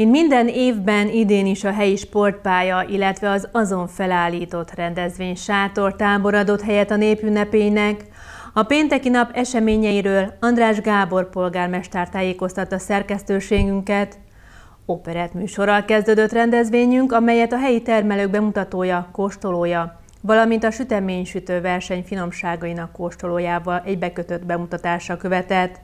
Mint minden évben idén is a helyi sportpálya, illetve az azon felállított rendezvény sátortábor adott helyet a népünnepének. A pénteki nap eseményeiről András Gábor polgármester tájékoztatta szerkesztőségünket. Operett műsorral kezdődött rendezvényünk, amelyet a helyi termelők bemutatója, kóstolója, valamint a süteménysütő verseny finomságainak kóstolójával egybekötött bemutatása követett.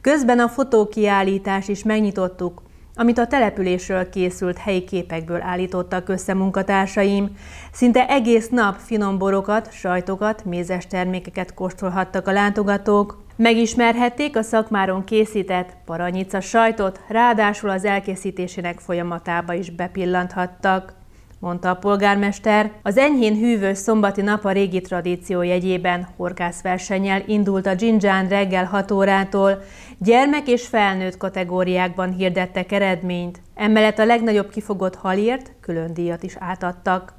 Közben a fotókiállítás is megnyitottuk, amit a településről készült helyi képekből állítottak össze munkatársaim. Szinte egész nap finom borokat, sajtokat, mézes termékeket kóstolhattak a látogatók. Megismerhették a szakmáron készített paranyica sajtot, ráadásul az elkészítésének folyamatába is bepillanthattak mondta a polgármester. Az enyhén hűvös szombati nap a régi tradíció jegyében horgászversennyel indult a Dzsindzsán reggel 6 órától. Gyermek és felnőtt kategóriákban hirdettek eredményt. Emellett a legnagyobb kifogott halért külön díjat is átadtak.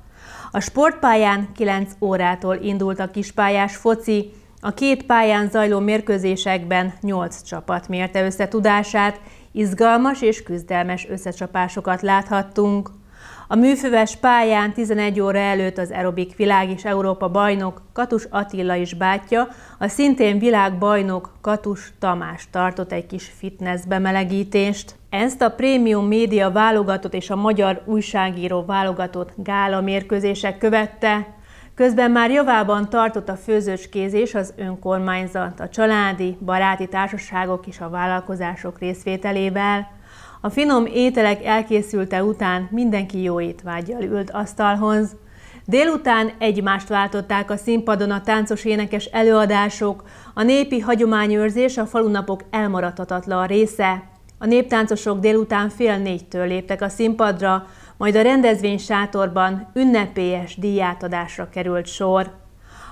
A sportpályán 9 órától indult a kispályás foci, a két pályán zajló mérkőzésekben 8 csapat mérte össze tudását, izgalmas és küzdelmes összecsapásokat láthattunk. A műfüves pályán 11 óra előtt az aerobik világ és Európa bajnok Katus Attila is bátyja, a szintén világbajnok Katus Tamás tartott egy kis fitness bemelegítést. Ezt a prémium média válogatott és a magyar újságíró válogatott gála mérkőzések követte, Közben már javában tartott a főzőskézés az önkormányzat, a családi, baráti társaságok és a vállalkozások részvételével. A finom ételek elkészülte után mindenki jó étvágyjal ült asztalhoz. Délután egymást váltották a színpadon a táncos énekes előadások, a népi hagyományőrzés a falunapok elmaradhatatlan része. A néptáncosok délután fél négytől léptek a színpadra, majd a rendezvény sátorban ünnepélyes díjátadásra került sor.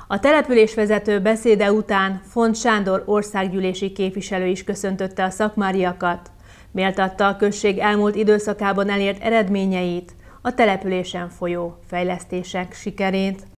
A településvezető beszéde után Font Sándor országgyűlési képviselő is köszöntötte a szakmáriakat. Méltatta a község elmúlt időszakában elért eredményeit, a településen folyó fejlesztések sikerét.